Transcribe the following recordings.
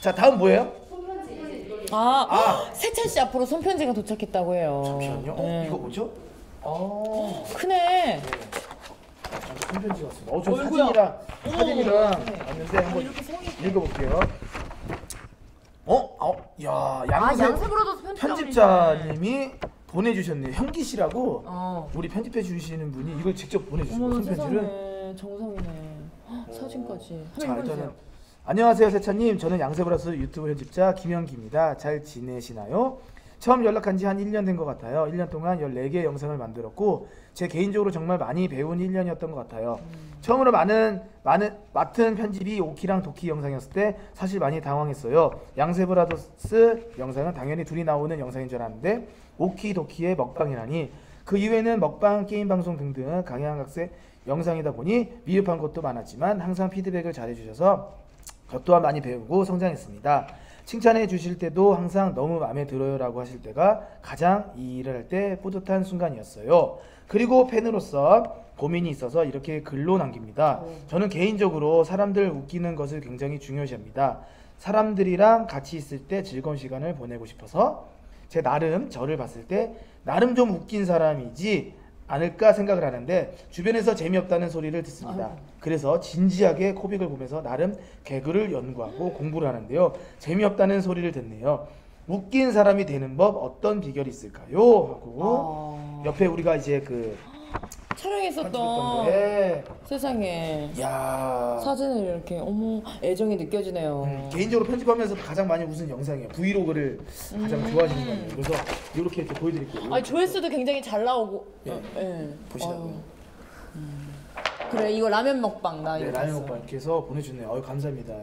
자 다음 뭐예요? 아, 세찬 씨 앞으로 손편지가 도착했다고 해요. 잠시만요. 어, 네. 이거 뭐죠? 어, 크네. 손편지 왔습니다. 어, 저 어이구야. 사진이랑 사진이랑 네. 왔는데 한번 이렇게 성이 읽어볼게요. 어, 어, 야, 아, 양세브로도 편지 편집자님이 보내주셨네요. 현기 씨라고 어. 우리 편집해 주시는 분이 이걸 직접 보내주셨어요. 어머 손편지를. 세상에 정성이네. 헉, 사진까지. 자 한번 일단은 읽어주세요. 안녕하세요 세찬님. 저는 양세브라스 유튜브 편집자 김현기입니다. 잘 지내시나요? 처음 연락한 지 한 1년 된 것 같아요. 1년 동안 14개의 영상을 만들었고 제 개인적으로 정말 많이 배운 1년이었던 것 같아요. 처음으로 많은 많은 맡은 편집이 오키랑 도키 영상이었을 때 사실 많이 당황했어요. 양세브라더스 영상은 당연히 둘이 나오는 영상인 줄 알았는데 오키 도키의 먹방이라니. 그 이후에는 먹방 게임 방송 등등 강양학생 영상이다 보니 미흡한 것도 많았지만 항상 피드백을 잘해주셔서 저 또한 많이 배우고 성장했습니다. 칭찬해 주실 때도 항상 너무 마음에 들어요 라고 하실 때가 가장 이 일을 할 때 뿌듯한 순간이었어요. 그리고 팬으로서 고민이 있어서 이렇게 글로 남깁니다. 저는 개인적으로 사람들 웃기는 것을 굉장히 중요시합니다. 사람들이랑 같이 있을 때 즐거운 시간을 보내고 싶어서 제 나름 저를 봤을 때 나름 좀 웃긴 사람이지 않을까 생각을 하는데 주변에서 재미없다는 소리를 듣습니다. 그래서 진지하게 코빅을 보면서 나름 개그를 연구하고 공부를 하는데요. 재미없다는 소리를 듣네요. 웃긴 사람이 되는 법 어떤 비결이 있을까요? 하고 아, 옆에 우리가 이제 그 촬영했었던 거에 세상에 야 사진을 이렇게 어머 애정이 느껴지네요. 음, 개인적으로 편집하면서 가장 많이 웃은 영상이에요. 브이로그를 가장 좋아하시는 거예요. 그래서 이렇게 이렇게 보여드릴게요. 음. 아니 조회수도 굉장히 잘 나오고. 예. 어, 예. 보시라고요. 아유. 음. 그래 이거 라면 먹방 나 네, 이거 라면 봤어. 오빠 이렇게 해서 보내주네요. 어유 감사합니다.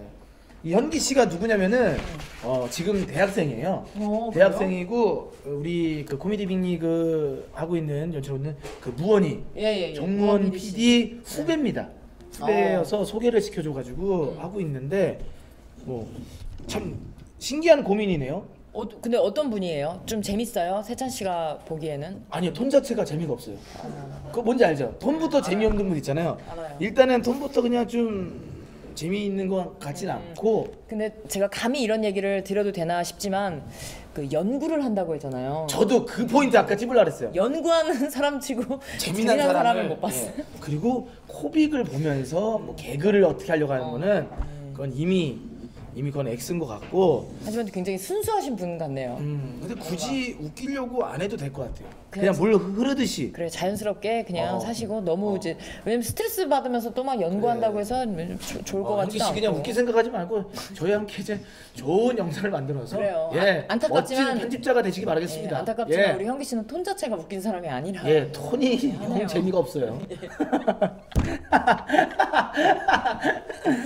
이 현기 씨가 누구냐면은 어, 지금 대학생이에요. 어, 대학생이고 우리 그 코미디 빅리그 하고 있는 있는 그 무원이 예예 예. 정무원 무한미리 씨. PD 후배입니다. 후배여서 어. 소개를 시켜줘가지고 음. 하고 있는데 뭐 참 신기한 고민이네요. 어, 근데 어떤 분이에요? 좀 재밌어요? 세찬 씨가 보기에는? 아니요 톤 자체가 재미가 없어요. 그거 뭔지 알죠? 톤부터 재미없는 분 있잖아요. 알아요. 일단은 톤부터 그냥 좀 재미있는 것 같진 음. 않고 근데 제가 감히 이런 얘기를 드려도 되나 싶지만 그 연구를 한다고 했잖아요. 저도 그 포인트 아까 찝으려 그랬어요. 연구하는 사람치고 재미난 사람을 사람을 못 봤어요. 예. 그리고 코빅을 보면서 뭐 개그를 어떻게 하려고 하는 어. 거는 그건 이미 이미 그건 X인 것 같고 하지만 굉장히 순수하신 분 같네요. 음 근데 굳이 웃기려고 안 해도 될 것 같아요. 그냥 그냥 물 흐르듯이 그래 자연스럽게 그냥 어. 사시고 너무 어. 이제 왜냐면 스트레스 받으면서 또 막 연구한다고 해서 조- 좋을 것 어, 같지도 씨 않고 그냥 웃기 생각하지 말고 저희 함께 이제 좋은 영상을 만들어서 그래요. 예 아, 안타깝지만- 멋진 편집자가 되시기 예, 바라겠습니다. 안타깝지만 예. 우리 현기 씨는 톤 자체가 웃긴 사람이 아니라 예, 톤이. 영 재미가 없어요.